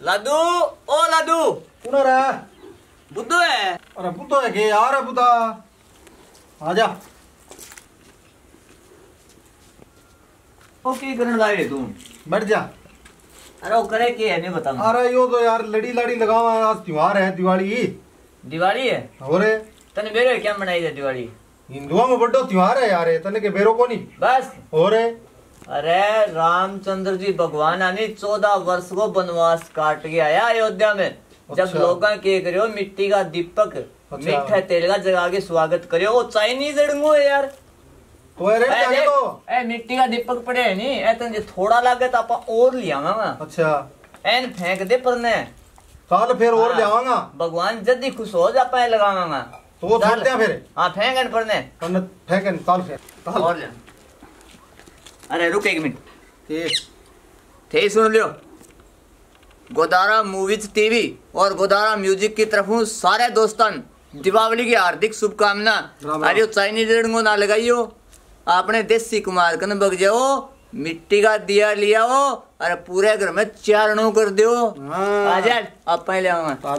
लादू ओ लादू कौन रे बुद्धू है अरे पुतो है के यार पुता आजा ओ की करने लाए तू बैठ जा अरे वो करे की है नहीं बता अरे यो तो यार लड़ी लड़ी लगावा आज त्योहार है दिवाली दिवाली है हो रे तने बेरो क्या मनाई है दिवाली हिंदुओं में बड़ो त्योहार है यार तने के बेरो को नहीं बस हो रे अरे रामचंद्र जी भगवान आने चौदह वर्ष को वनवास काट के आया अयोध्या में। जब अच्छा। लोग के करियो मिट्टी का दीपक अच्छा। मीठा तेल का जगा के स्वागत करियो। वो चाइनीज़ रंगो है यार। तो अरे ए, तो ए मिट्टी का दीपक पड़े है नी। ए तन जे थोड़ा लागे तो आपा और लिया अच्छा। एन फेंक दे परने काल फिर और हाँ। ले आवांगा भगवान जल्दी खुश हो जा पाए लगावांगा। तो वो फेंकते हैं फिर। हाँ फेंकन परने तने फेंकन काल फिर। और ले अरे रुक एक मिनट। ठीक थे सुन लियो। गोदारा मूवीज़ टीवी और गोदारा म्यूज़िक की तरफ़ हूँ सारे दोस्तन। दीपावली की हार्दिक शुभकामना। अरे चाइनीज़ रंगो ना लगाइयो। आपने देसी कुमार कन बग जाओ मिट्टी का दिया लिया हो। और पूरे घर में चारणों कर दियो। हाँ। आजा आप पहले आऊँगा